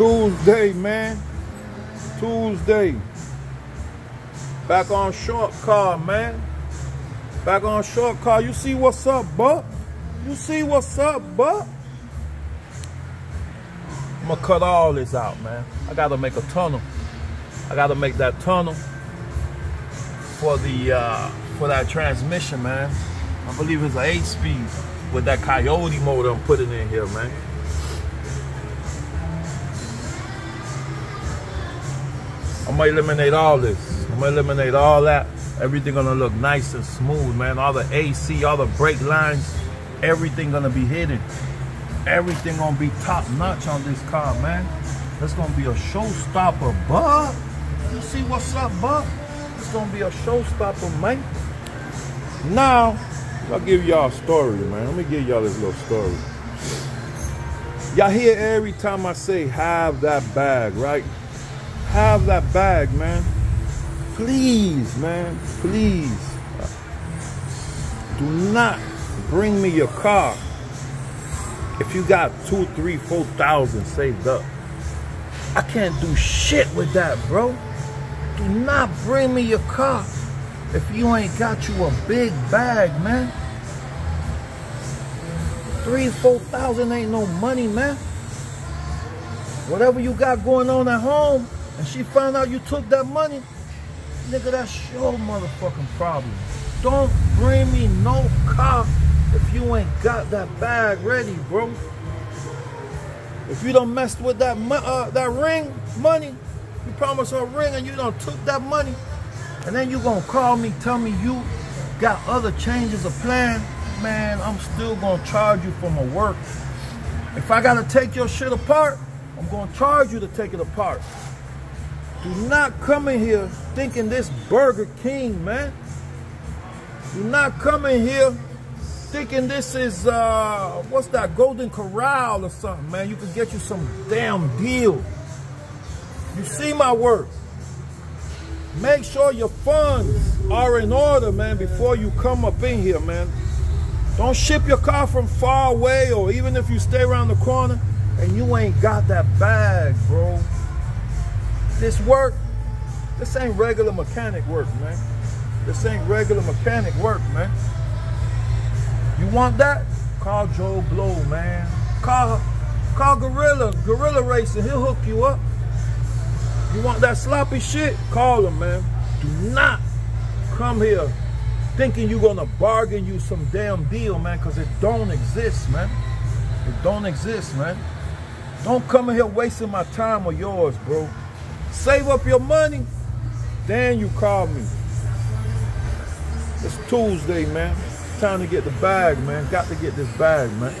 Tuesday, man. Tuesday. Back on short car, man. Back on short car. You see what's up, Buck? You see what's up, Buck? I'm gonna cut all this out, man. I gotta make a tunnel. I gotta make that tunnel for the uh, for that transmission, man. I believe it's an eight speed with that Coyote motor I'm putting in here, man. I'm gonna eliminate all this. I'm gonna eliminate all that. Everything gonna look nice and smooth, man. All the AC, all the brake lines, everything gonna be hidden. Everything gonna be top notch on this car, man. That's gonna be a showstopper, bud. You see what's up, bud? It's gonna be a showstopper, man. Now, I'll give y'all a story, man. Let me give y'all this little story. Y'all hear every time I say have that bag, right? Have that bag, man. Please, man, please. Do not bring me your car if you got two, three, four thousand saved up. I can't do shit with that, bro. Do not bring me your car if you ain't got you a big bag, man. Three, four thousand ain't no money, man. Whatever you got going on at home, and she found out you took that money, nigga, that's your motherfucking problem. Don't bring me no car if you ain't got that bag ready, bro. If you don't mess with that uh, that ring money, you promised her a ring and you don't took that money, and then you gonna call me, tell me you got other changes of plan, man, I'm still gonna charge you for my work. If I gotta take your shit apart, I'm gonna charge you to take it apart. Do not come in here thinking this Burger King, man. Do not come in here thinking this is, uh, what's that, Golden Corral or something, man. You can get you some damn deal. You see my work. Make sure your funds are in order, man, before you come up in here, man. Don't ship your car from far away or even if you stay around the corner and you ain't got that bag, bro. This work, this ain't regular mechanic work, man. This ain't regular mechanic work, man. You want that? Call Joe Blow, man. Call, call Gorilla, Gorilla Racing. He'll hook you up. You want that sloppy shit? Call him, man. Do not come here thinking you're gonna bargain you some damn deal, man, because it don't exist, man. It don't exist, man. Don't come in here wasting my time or yours, bro. Save up your money, then you call me. It's Tuesday, man. Time to get the bag, man. Got to get this bag, man.